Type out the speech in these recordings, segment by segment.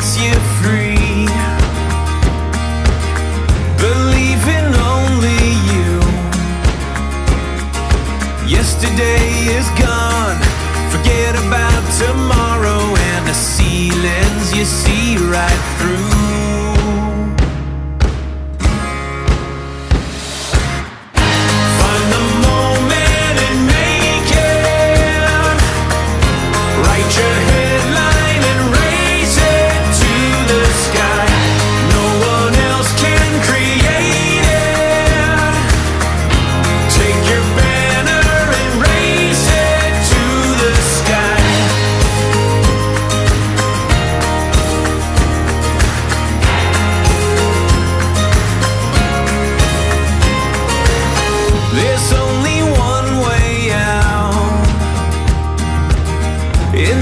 sets you free. Believe in only you. Yesterday is gone. Forget about tomorrow and the sea.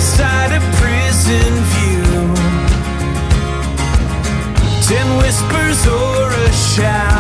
inside a prison view. Ten whispers or a shout.